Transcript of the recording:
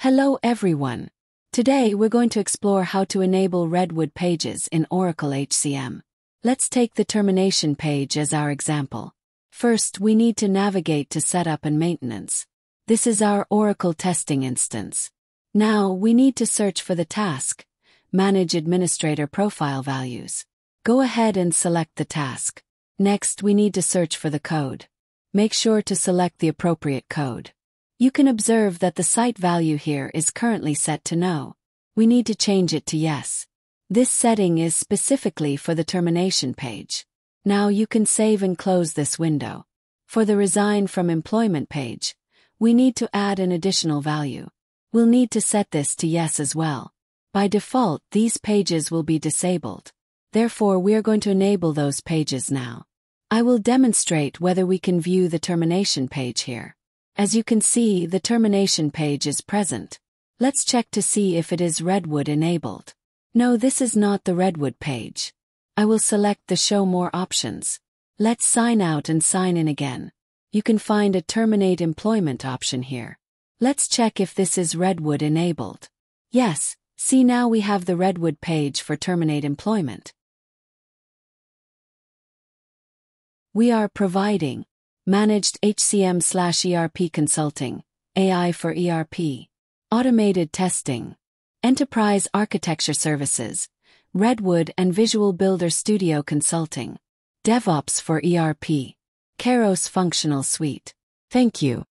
Hello everyone. Today we're going to explore how to enable Redwood pages in Oracle HCM. Let's take the termination page as our example. First, we need to navigate to Setup and Maintenance. This is our Oracle testing instance. Now, we need to search for the task, Manage Administrator Profile Values. Go ahead and select the task. Next, we need to search for the code. Make sure to select the appropriate code. You can observe that the site value here is currently set to no. We need to change it to yes. This setting is specifically for the termination page. Now you can save and close this window. For the resign from employment page, we need to add an additional value. We'll need to set this to yes as well. By default, these pages will be disabled. Therefore, we are going to enable those pages now. I will demonstrate whether we can view the termination page here. As you can see, the termination page is present. Let's check to see if it is Redwood enabled. No, this is not the Redwood page. I will select the Show More options. Let's sign out and sign in again. You can find a Terminate Employment option here. Let's check if this is Redwood enabled. Yes, see now we have the Redwood page for Terminate Employment. We are providing Managed HCM slash ERP Consulting, AI for ERP, Automated Testing, Enterprise Architecture Services, Redwood and Visual Builder Studio Consulting, DevOps for ERP, Keros Functional Suite. Thank you.